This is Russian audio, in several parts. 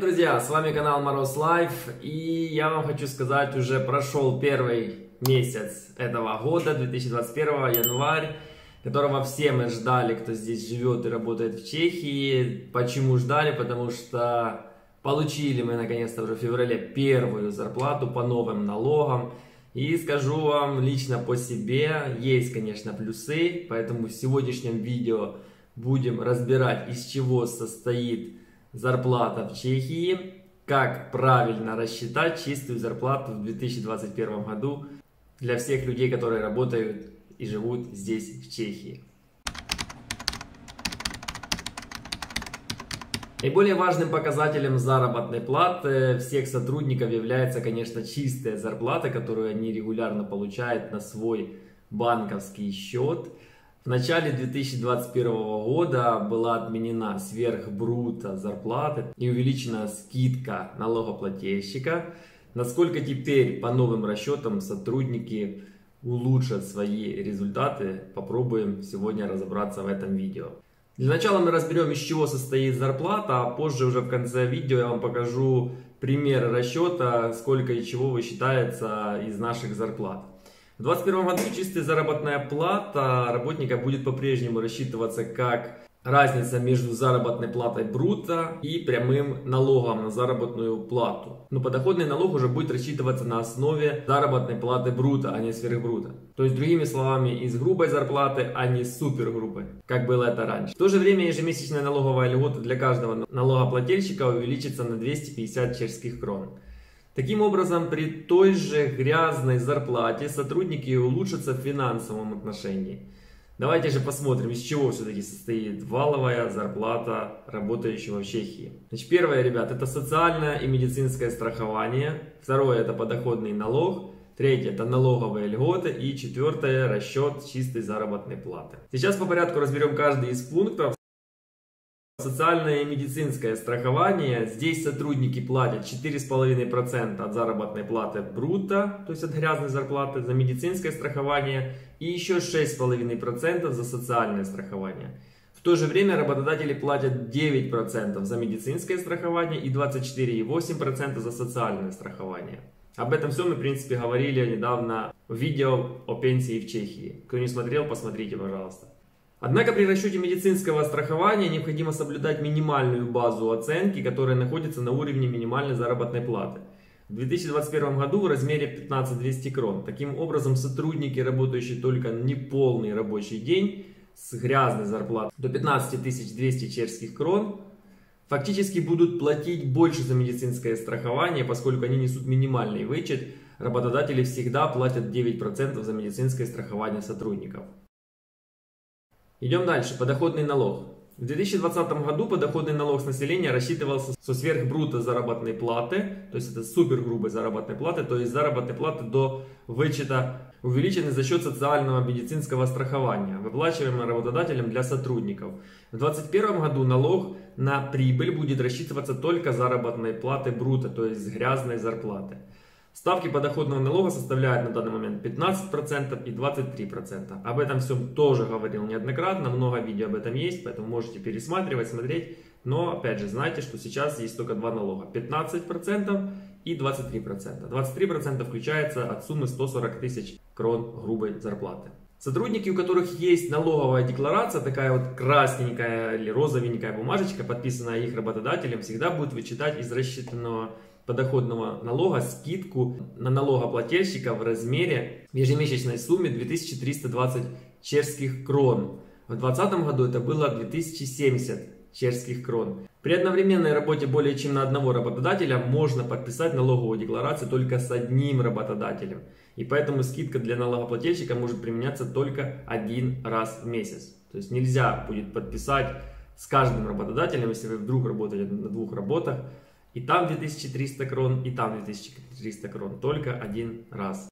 Друзья! С вами канал Мороз Life, и я вам хочу сказать, уже прошел первый месяц этого года, 2021, январь, которого все мы ждали, кто здесь живет и работает в Чехии. Почему ждали? Потому что получили мы наконец-то уже в феврале первую зарплату по новым налогам. И скажу вам лично по себе, есть, конечно, плюсы, поэтому в сегодняшнем видео будем разбирать, из чего состоит зарплата в Чехии, как правильно рассчитать чистую зарплату в 2021 году для всех людей, которые работают и живут здесь, в Чехии. Наиболее важным показателем заработной платы всех сотрудников является, конечно, чистая зарплата, которую они регулярно получают на свой банковский счет. В начале 2021 года была отменена сверхбрута зарплаты и увеличена скидка налогоплательщика. Насколько теперь по новым расчетам сотрудники улучшат свои результаты, попробуем сегодня разобраться в этом видео. Для начала мы разберем, из чего состоит зарплата, а позже уже в конце видео я вам покажу пример расчета, сколько и чего высчитается из наших зарплат. В 2021 году чистая заработная плата работника будет по-прежнему рассчитываться как разница между заработной платой брута и прямым налогом на заработную плату. Но подоходный налог уже будет рассчитываться на основе заработной платы брута, а не сверхбрута. То есть, другими словами, из грубой зарплаты, а не супергрубой, как было это раньше. В то же время ежемесячная налоговая льгота для каждого налогоплательщика увеличится на 250 чешских крон. Таким образом, при той же грязной зарплате сотрудники улучшатся в финансовом отношении. Давайте же посмотрим, из чего все-таки состоит валовая зарплата работающего в Чехии. Значит, первое, ребят, это социальное и медицинское страхование. Второе, это подоходный налог. Третье – это налоговые льготы. И четвертое – расчет чистой заработной платы. Сейчас по порядку разберем каждый из пунктов. Социальное и медицинское страхование. Здесь сотрудники платят 4,5% от заработной платы брута, то есть от грязной зарплаты, за медицинское страхование и еще 6,5% за социальное страхование. В то же время работодатели платят 9% за медицинское страхование и 24,8% за социальное страхование. Об этом все мы, в принципе, говорили недавно в видео о пенсии в Чехии. Кто не смотрел, посмотрите, пожалуйста. Однако при расчете медицинского страхования необходимо соблюдать минимальную базу оценки, которая находится на уровне минимальной заработной платы. В 2021 году в размере 15 200 крон. Таким образом, сотрудники, работающие только неполный рабочий день с грязной зарплатой до 15 200 чешских крон, фактически будут платить больше за медицинское страхование, поскольку они несут минимальный вычет. Работодатели всегда платят 9% за медицинское страхование сотрудников. Идем дальше. Подоходный налог. В 2020 году подоходный налог с населения рассчитывался со сверхбрута заработной платы, то есть это супер грубой заработной платы, то есть заработной платы до вычета, увеличенный за счет социального медицинского страхования, выплачиваемого работодателем для сотрудников. В 2021 году налог на прибыль будет рассчитываться только заработной платы брута, то есть грязной зарплаты. Ставки подоходного налога составляют на данный момент 15% и 23%. Об этом всем тоже говорил неоднократно, много видео об этом есть, поэтому можете пересматривать, смотреть. Но опять же, знайте, что сейчас есть только два налога. 15% и 23%. 23% включается от суммы 140 тысяч крон грубой зарплаты. Сотрудники, у которых есть налоговая декларация, такая вот красненькая или розовенькая бумажечка, подписанная их работодателем, всегда будет вычитать из рассчитанного подоходного налога скидку на налогоплательщика в размере в ежемесячной сумме 2320 чешских крон. В 2020 году это было 2070 чешских крон. При одновременной работе более чем на одного работодателя можно подписать налоговую декларацию только с одним работодателем. И поэтому скидка для налогоплательщика может применяться только один раз в месяц. То есть нельзя будет подписать с каждым работодателем, если вы вдруг работаете на двух работах, и там 2300 крон, и там 2300 крон. Только один раз.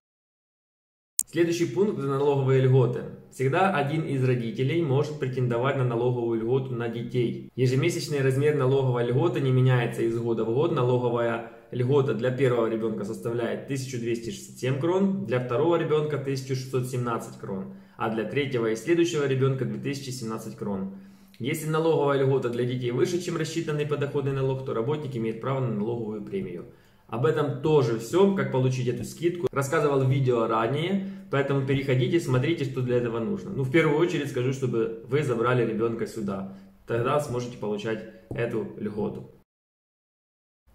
Следующий пункт – налоговые льготы. Всегда один из родителей может претендовать на налоговую льготу на детей. Ежемесячный размер налоговой льготы не меняется из года в год. Налоговая льгота для первого ребенка составляет 1267 крон, для второго ребенка 1617 крон, а для третьего и следующего ребенка 2017 крон. Если налоговая льгота для детей выше, чем рассчитанный подоходный налог, то работник имеет право на налоговую премию. Об этом тоже все, как получить эту скидку, рассказывал в видео ранее, поэтому переходите, смотрите, что для этого нужно. Ну, в первую очередь скажу, чтобы вы забрали ребенка сюда, тогда сможете получать эту льготу.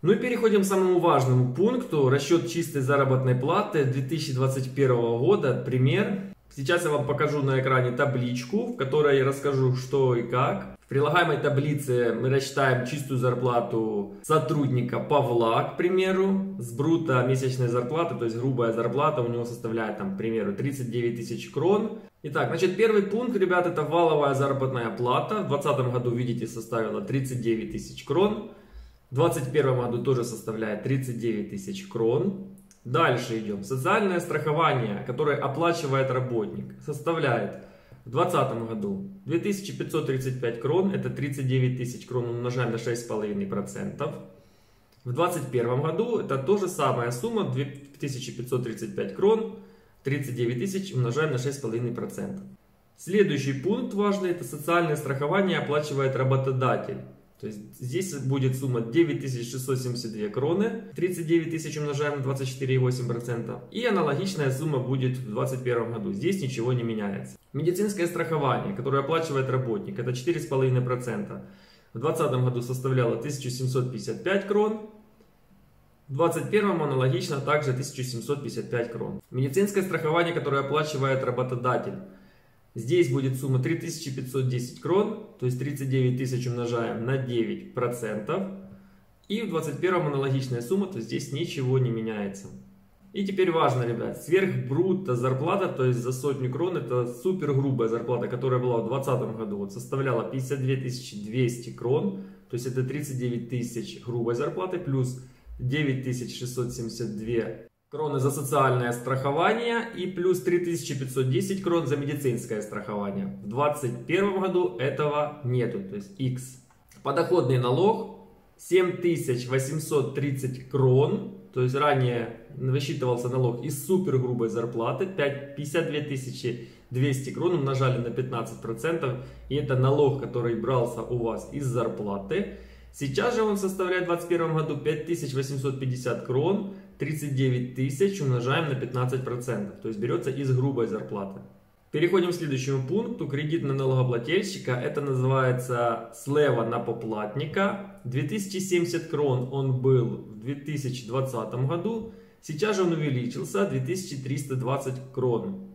Ну и переходим к самому важному пункту, расчет чистой заработной платы 2021 года, пример. Сейчас я вам покажу на экране табличку, в которой я расскажу, что и как. В прилагаемой таблице мы рассчитаем чистую зарплату сотрудника Павла, к примеру, с брута месячной зарплаты, то есть грубая зарплата у него составляет, там, к примеру, 39 тысяч крон. Итак, значит, первый пункт, ребят, это валовая заработная плата. В 2020 году, видите, составила 39 тысяч крон. В 2021 году тоже составляет 39 тысяч крон. Дальше идем. Социальное страхование, которое оплачивает работник, составляет в 2020 году 2535 крон, это 39 тысяч крон умножаем на 6,5%. В 2021 году это то же самая сумма, 2535 крон, 39 тысяч умножаем на 6,5%. Следующий пункт важный, это социальное страхование оплачивает работодатель. То есть здесь будет сумма 9672 кроны, 39 тысяч умножаем на 24,8%. И аналогичная сумма будет в 2021 году. Здесь ничего не меняется. Медицинское страхование, которое оплачивает работник, это 4,5%. В 2020 году составляло 1755 крон, в 2021 аналогично также 1755 крон. Медицинское страхование, которое оплачивает работодатель, Здесь будет сумма 3510 крон, то есть 39 тысяч умножаем на 9%. И в 21 аналогичная сумма, то здесь ничего не меняется. И теперь важно, ребят, сверхбрутто зарплата, то есть за сотню крон, это супер грубая зарплата, которая была в 2020 году, вот составляла 52 200 крон, то есть это 39 тысяч грубой зарплаты, плюс 9672 кроны за социальное страхование и плюс 3510 крон за медицинское страхование. В 2021 году этого нету, то есть X. Подоходный налог 7830 крон, то есть ранее высчитывался налог из супер грубой зарплаты, 5, 52 200 крон умножали на 15%, и это налог, который брался у вас из зарплаты. Сейчас же он составляет в 2021 году 5850 крон, 39 тысяч умножаем на 15%, то есть берется из грубой зарплаты. Переходим к следующему пункту. Кредит на налогоплательщика. Это называется слева на поплатника. 2070 крон он был в 2020 году. Сейчас же он увеличился 2320 крон.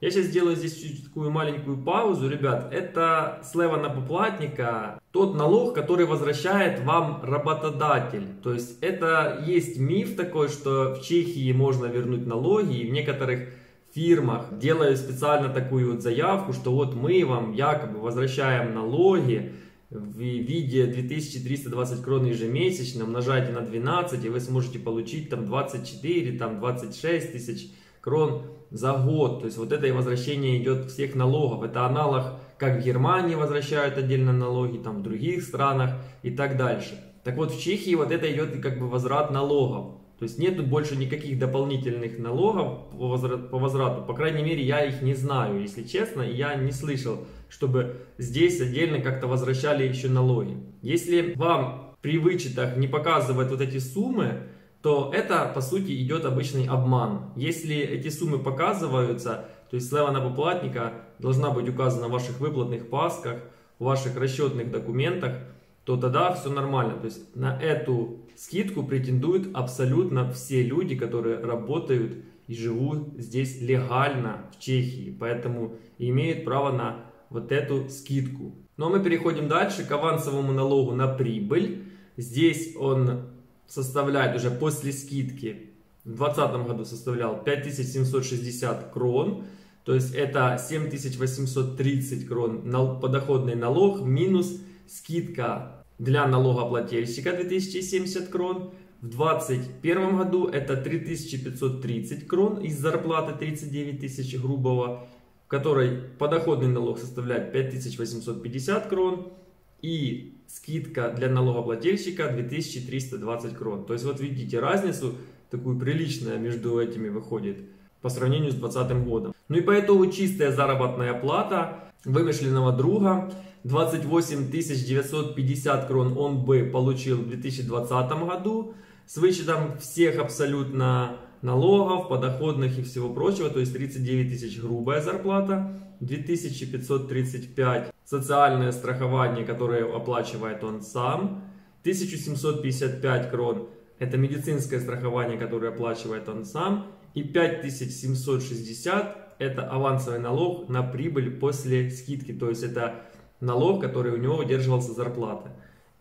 Я сейчас сделаю здесь чуть-чуть такую маленькую паузу. Ребят, это слева на поплатника тот налог, который возвращает вам работодатель. То есть это есть миф такой, что в Чехии можно вернуть налоги и в некоторых фирмах делают специально такую вот заявку, что вот мы вам якобы возвращаем налоги в виде 2320 крон ежемесячно, умножайте на 12, и вы сможете получить там 24, там 26 тысяч крон за год. То есть вот это и возвращение идет всех налогов. Это аналог, как в Германии возвращают отдельно налоги, там в других странах и так дальше. Так вот в Чехии вот это идет как бы возврат налогов. То есть нету больше никаких дополнительных налогов по возврату, по возврату. По крайней мере, я их не знаю, если честно. Я не слышал, чтобы здесь отдельно как-то возвращали еще налоги. Если вам при вычетах не показывают вот эти суммы, то это по сути идет обычный обман. Если эти суммы показываются, то есть слева на поплатника должна быть указана в ваших выплатных пасках, в ваших расчетных документах, то тогда все нормально. То есть на эту скидку претендуют абсолютно все люди, которые работают и живут здесь легально в Чехии, поэтому имеют право на вот эту скидку. Но мы переходим дальше к авансовому налогу на прибыль. Здесь он составляет уже после скидки, в 2020 году составлял 5760 крон, то есть это 7830 крон подоходный налог минус скидка для налогоплательщика 2070 крон. В 2021 году это 3530 крон из зарплаты 39 тысяч грубого, в которой подоходный налог составляет 5850 крон. И скидка для налогоплательщика 2320 крон. То есть вот видите разницу, такую приличная между этими выходит по сравнению с 2020 годом. Ну и по итогу чистая заработная плата вымышленного друга. 28 950 крон он бы получил в 2020 году с вычетом всех абсолютно налогов, подоходных и всего прочего, то есть 39 тысяч грубая зарплата, 2535 социальное страхование, которое оплачивает он сам, 1755 крон это медицинское страхование, которое оплачивает он сам, и 5760 это авансовый налог на прибыль после скидки, то есть это налог, который у него удерживался зарплаты.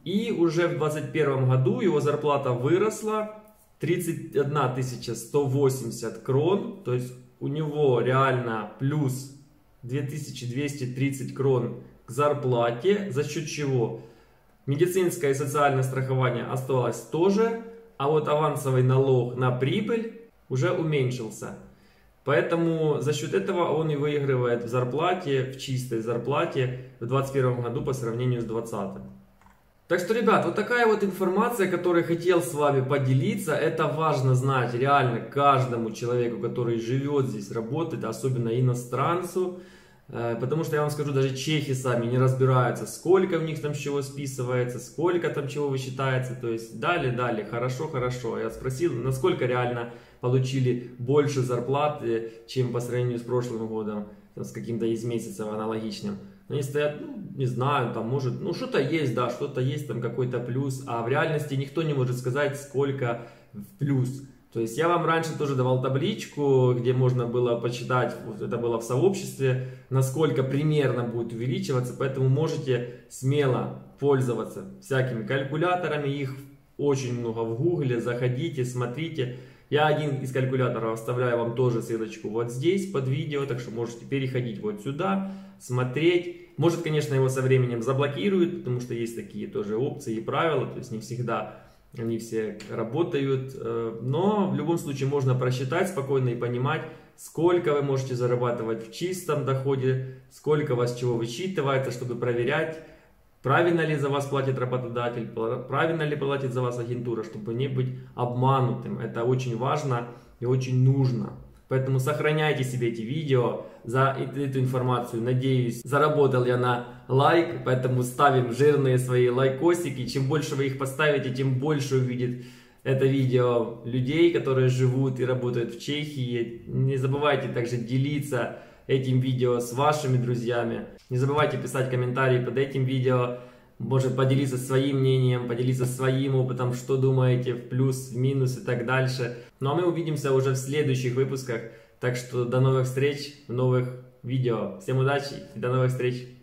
И уже в 2021 году его зарплата выросла. 31 180 крон, то есть у него реально плюс 2230 крон к зарплате, за счет чего медицинское и социальное страхование оставалось тоже, а вот авансовый налог на прибыль уже уменьшился. Поэтому за счет этого он и выигрывает в зарплате, в чистой зарплате в 2021 году по сравнению с 2020. Так что, ребят, вот такая вот информация, которой хотел с вами поделиться. Это важно знать реально каждому человеку, который живет здесь, работает, особенно иностранцу. Э, потому что я вам скажу, даже чехи сами не разбираются, сколько в них там чего списывается, сколько там чего высчитается. То есть дали, дали, хорошо, хорошо. Я спросил, насколько реально получили больше зарплаты, чем по сравнению с прошлым годом, с каким-то из месяцев аналогичным. Они стоят, ну, не знаю, там может, ну что-то есть, да, что-то есть, там какой-то плюс, а в реальности никто не может сказать, сколько в плюс. То есть я вам раньше тоже давал табличку, где можно было почитать, вот это было в сообществе, насколько примерно будет увеличиваться, поэтому можете смело пользоваться всякими калькуляторами, их очень много в гугле, заходите, смотрите. Я один из калькуляторов оставляю вам тоже ссылочку вот здесь под видео, так что можете переходить вот сюда, смотреть. Может, конечно, его со временем заблокируют, потому что есть такие тоже опции и правила, то есть не всегда они все работают, э, но в любом случае можно просчитать спокойно и понимать, сколько вы можете зарабатывать в чистом доходе, сколько вас чего высчитывается, чтобы проверять, правильно ли за вас платит работодатель, правильно ли платит за вас агентура, чтобы не быть обманутым. Это очень важно и очень нужно. Поэтому сохраняйте себе эти видео за эту информацию. Надеюсь, заработал я на лайк, поэтому ставим жирные свои лайкосики. Чем больше вы их поставите, тем больше увидит это видео людей, которые живут и работают в Чехии. Не забывайте также делиться этим видео с вашими друзьями. Не забывайте писать комментарии под этим видео может поделиться своим мнением, поделиться своим опытом, что думаете, в плюс, в минус и так дальше. Ну а мы увидимся уже в следующих выпусках. Так что до новых встреч в новых видео. Всем удачи и до новых встреч.